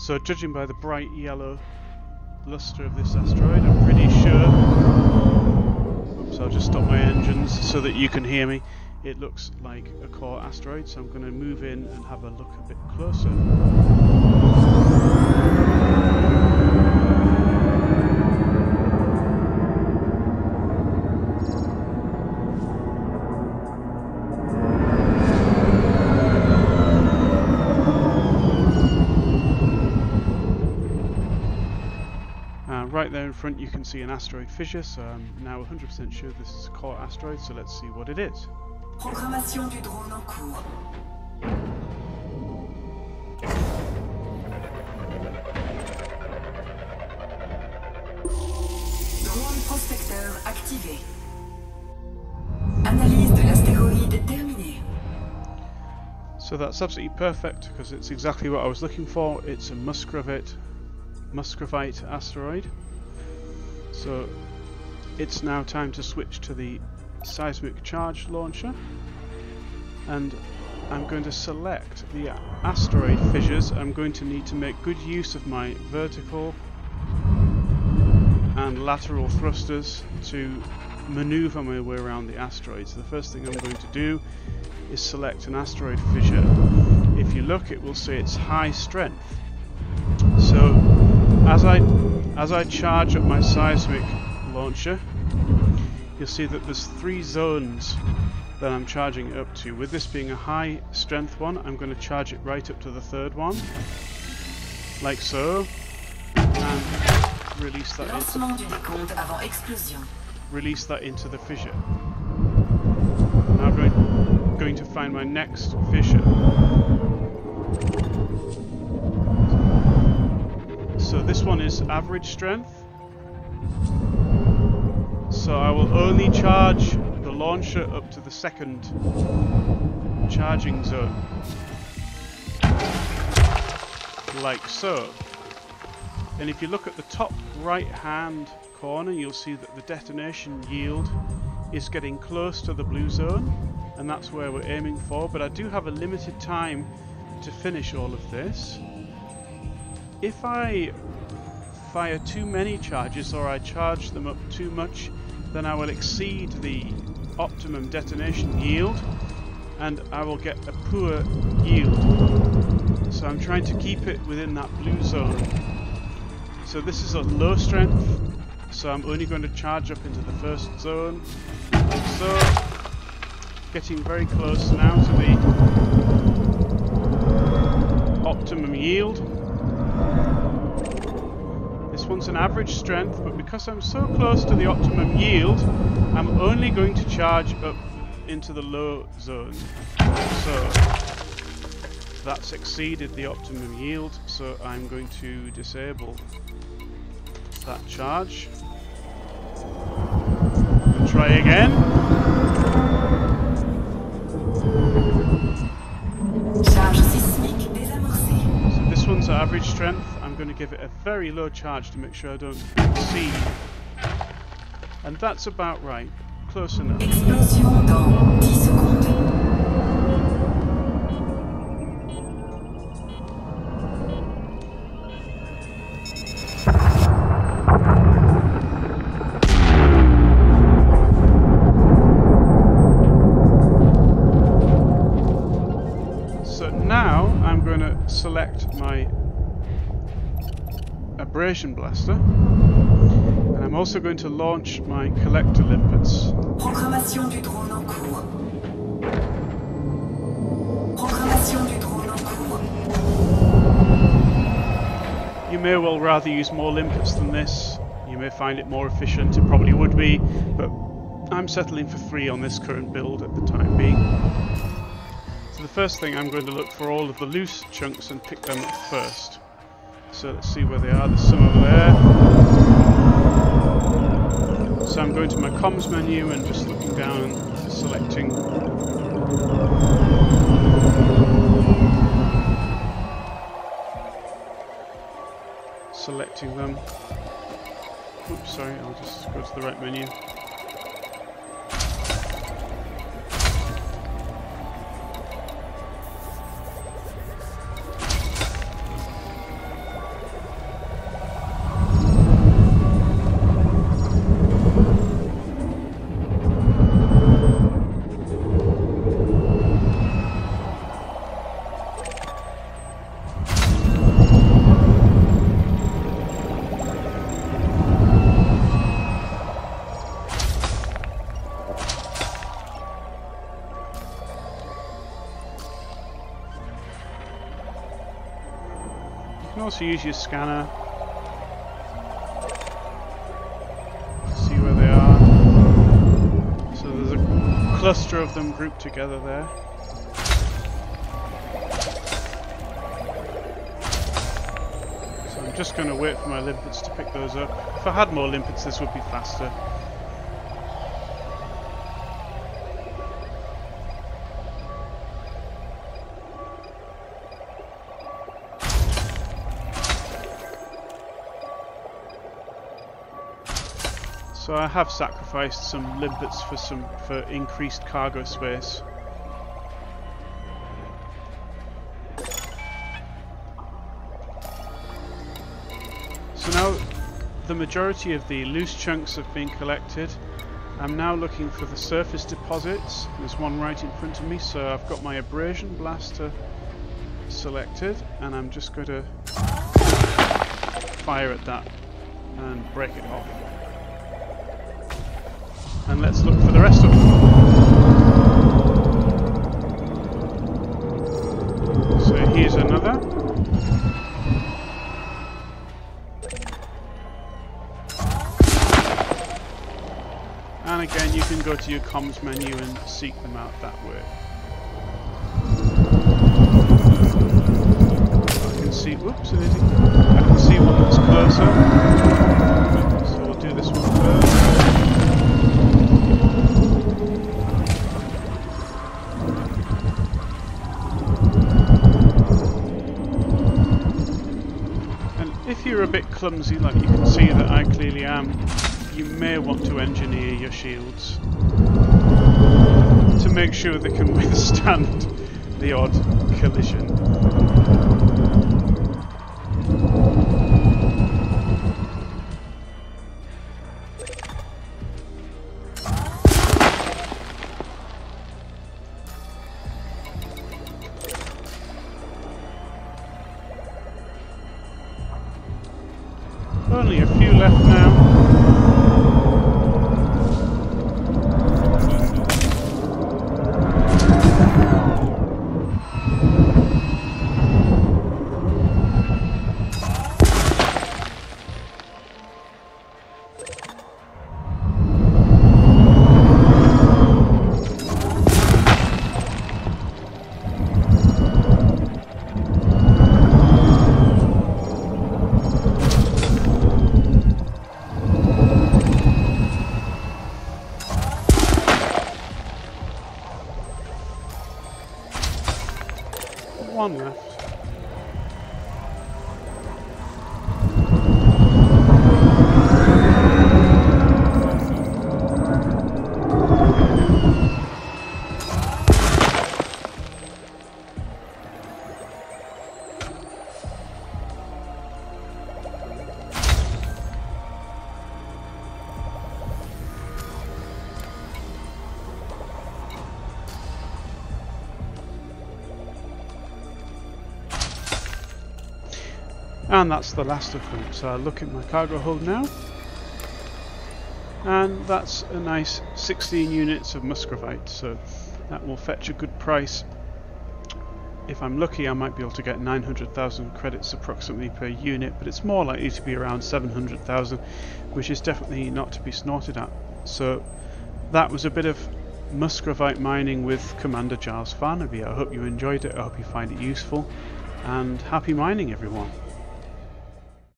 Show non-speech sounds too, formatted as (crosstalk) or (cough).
So judging by the bright yellow luster of this asteroid, I'm pretty sure... Oops, I'll just stop my engines so that you can hear me. It looks like a core asteroid, so I'm going to move in and have a look a bit closer. Right there in front you can see an asteroid fissure, so I'm now 100% sure this is a core asteroid, so let's see what it is. Programmation du drone en cours. Drone prospecteur activé. Analyse de l'astéroïde terminée. So that's absolutely perfect because it's exactly what I was looking for. It's a Musgravite Musgravite asteroid. So it's now time to switch to the seismic charge launcher and I'm going to select the asteroid fissures. I'm going to need to make good use of my vertical and lateral thrusters to maneuver my way around the asteroids. The first thing I'm going to do is select an asteroid fissure. If you look it will say it's high strength. So as I as I charge up my seismic launcher, you'll see that there's three zones that I'm charging up to. With this being a high strength one, I'm going to charge it right up to the third one, like so, and release that into, release that into the fissure. Now I'm going, going to find my next fissure. This one is average strength. So I will only charge the launcher up to the second charging zone. Like so. And if you look at the top right hand corner you'll see that the detonation yield is getting close to the blue zone and that's where we're aiming for but I do have a limited time to finish all of this if I fire too many charges or I charge them up too much, then I will exceed the optimum detonation yield and I will get a poor yield. So I'm trying to keep it within that blue zone. So this is a low strength, so I'm only going to charge up into the first zone, like so. Getting very close now to the optimum yield one's an average strength, but because I'm so close to the optimum yield, I'm only going to charge up into the low zone. So that's exceeded the optimum yield, so I'm going to disable that charge. And try again. So this one's average strength going to give it a very low charge to make sure I don't see. And that's about right. Close enough. Abrasion blaster. And I'm also going to launch my collector limpets. Programmation du drone en cours. Programmation du drone en cours. You may well rather use more limpets than this. You may find it more efficient, it probably would be, but I'm settling for three on this current build at the time being. So the first thing I'm going to look for all of the loose chunks and pick them up first. So let's see where they are. There's some over there. So I'm going to my comms menu and just looking down and selecting selecting them. Oops, sorry, I'll just go to the right menu. Also use your scanner see where they are. So there's a cluster of them grouped together there. So I'm just going to wait for my limpets to pick those up. If I had more limpets this would be faster. So I have sacrificed some limpets for some for increased cargo space. So now the majority of the loose chunks have been collected. I'm now looking for the surface deposits. There's one right in front of me, so I've got my abrasion blaster selected and I'm just going to fire at that and break it off. And let's look for the rest of them. So here's another. And again, you can go to your comms menu and seek them out that way. I can see, whoops, I can see one that's closer. So we'll do this one first. Clumsy, like you can see that I clearly am, you may want to engineer your shields to make sure they can (laughs) withstand the odd collision. Only a few left now. One left. And that's the last of them. So I look at my cargo hold now. And that's a nice 16 units of musgravite. So that will fetch a good price. If I'm lucky I might be able to get 900,000 credits approximately per unit, but it's more likely to be around 700,000, which is definitely not to be snorted at. So that was a bit of musgravite mining with Commander Giles Farnaby. I hope you enjoyed it, I hope you find it useful, and happy mining everyone.